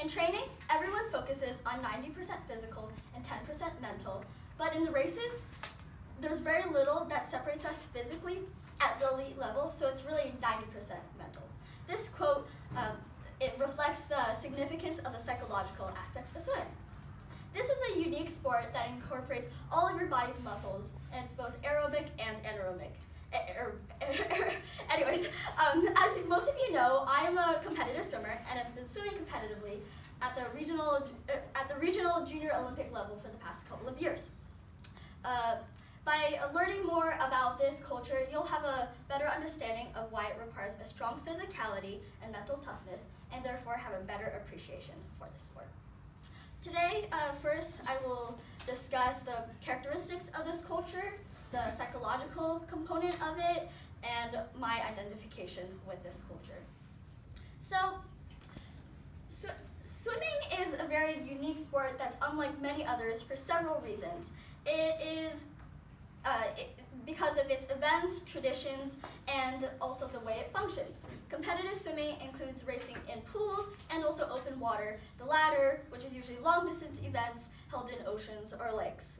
In training, everyone focuses on 90% physical and 10% mental, but in the races, there's very little that separates us physically at the elite level, so it's really 90% mental. This quote, um, it reflects the significance of the psychological aspect of swimming. This is a unique sport that incorporates all of your body's muscles, and it's both aerobic and anaerobic. Anyways, um, as most of you know, I am a competitive swimmer and have been swimming competitively at the regional uh, at the regional junior Olympic level for the past couple of years. Uh, by learning more about this culture, you'll have a better understanding of why it requires a strong physicality and mental toughness, and therefore have a better appreciation for the sport. Today, uh, first, I will discuss the characteristics of this culture, the psychological component of it, and my identification with this culture. So, swimming is a very unique sport that's unlike many others for several reasons. It is uh, it, because of its events, traditions, and also the way it functions. Competitive swimming includes racing in pools and also open water, the latter, which is usually long distance events held in oceans or lakes.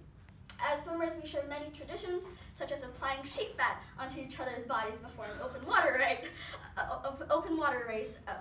As swimmers, we share many traditions, such as applying sheep fat onto each other's bodies before an open water, right? Uh, open water race. Uh,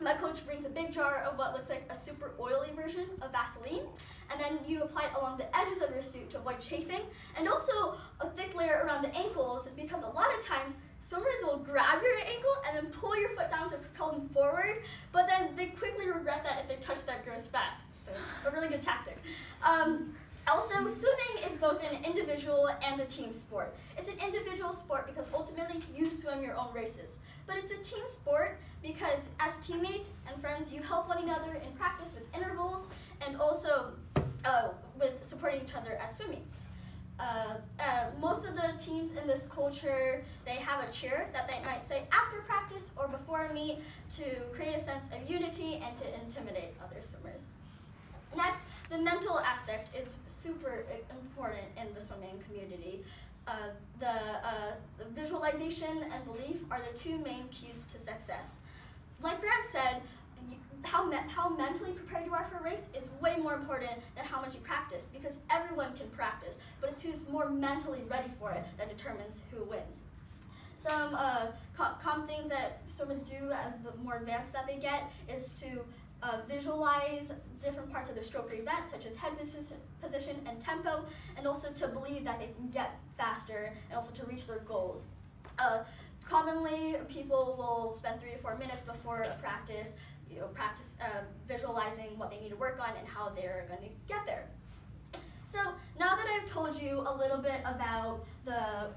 my coach brings a big jar of what looks like a super oily version of Vaseline, and then you apply it along the edges of your suit to avoid chafing, and also a thick layer around the ankles, because a lot of times swimmers will grab your ankle and then pull your foot down to propel them forward, but then they quickly regret that if they touch that gross fat. So it's a really good tactic. Um, also, swimming is both an individual and a team sport. It's an individual sport because ultimately you swim your own races. But it's a team sport because as teammates and friends, you help one another in practice with intervals and also uh, with supporting each other at swim meets. Uh, uh, most of the teams in this culture, they have a cheer that they might say after practice or before a meet to create a sense of unity and to intimidate other swimmers. Next, the mental aspect is super important in the swimming community. Uh, the, uh, the, visualization and belief are the two main keys to success. Like Graham said, how, me how mentally prepared you are for a race is way more important than how much you practice because everyone can practice, but it's who's more mentally ready for it that determines who wins. Some uh, common things that swimmers do as the more advanced that they get is to uh, visualize different parts of the stroke event, such as head position, position and tempo, and also to believe that they can get faster and also to reach their goals. Uh, commonly, people will spend three to four minutes before a practice, you know, practice uh, visualizing what they need to work on and how they're going to get there. So now that I've told you a little bit about the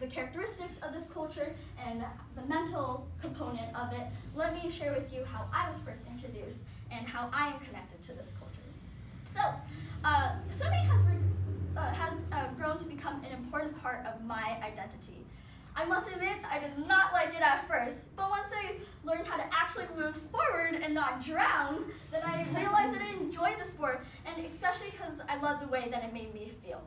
the characteristics of this culture and the mental component of it, let me share with you how I was first introduced and how I am connected to this culture. So, uh, swimming has, uh, has uh, grown to become an important part of my identity. I must admit, I did not like it at first, but once I learned how to actually move forward and not drown, then I realized that I enjoyed the sport, and especially because I loved the way that it made me feel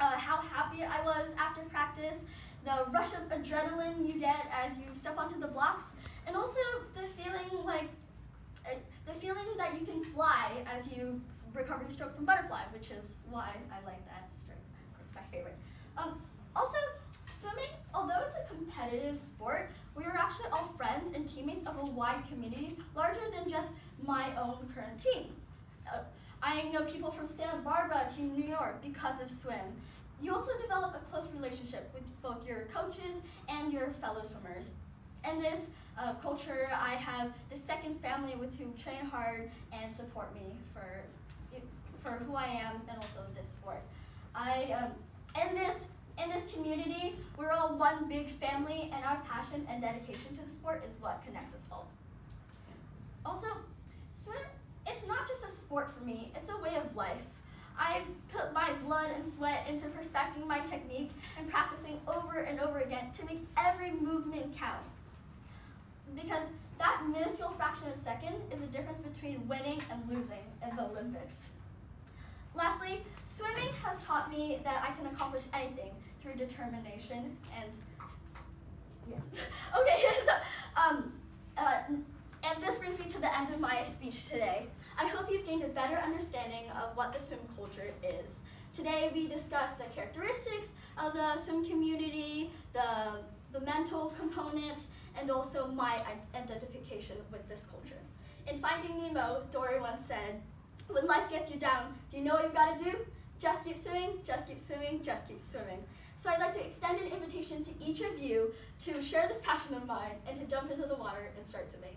uh, how happy I was after practice, the rush of adrenaline you get as you step onto the blocks, and also the feeling like uh, the feeling that you can fly as you recover your stroke from butterfly, which is why I like that stroke. It's my favorite. Um, also, swimming, although it's a competitive sport, we are actually all friends and teammates of a wide community, larger than just my own current team. Uh, I know people from Santa Barbara to New York because of swim. You also develop a close relationship with both your coaches and your fellow swimmers. In this uh, culture, I have the second family with whom train hard and support me for, for who I am and also this sport. I, um, in, this, in this community, we're all one big family and our passion and dedication to the sport is what connects us all. Also, swim it's not just a sport for me, it's a way of life. I've put my blood and sweat into perfecting my technique and practicing over and over again to make every movement count. Because that minuscule fraction of a second is the difference between winning and losing in the Olympics. Lastly, swimming has taught me that I can accomplish anything through determination and yeah. okay, so um, uh, This brings me to the end of my speech today. I hope you've gained a better understanding of what the swim culture is. Today we discussed the characteristics of the swim community, the, the mental component, and also my identification with this culture. In Finding Nemo, Dory once said, when life gets you down, do you know what you've got to do? Just keep swimming, just keep swimming, just keep swimming. So I'd like to extend an invitation to each of you to share this passion of mine and to jump into the water and start swimming.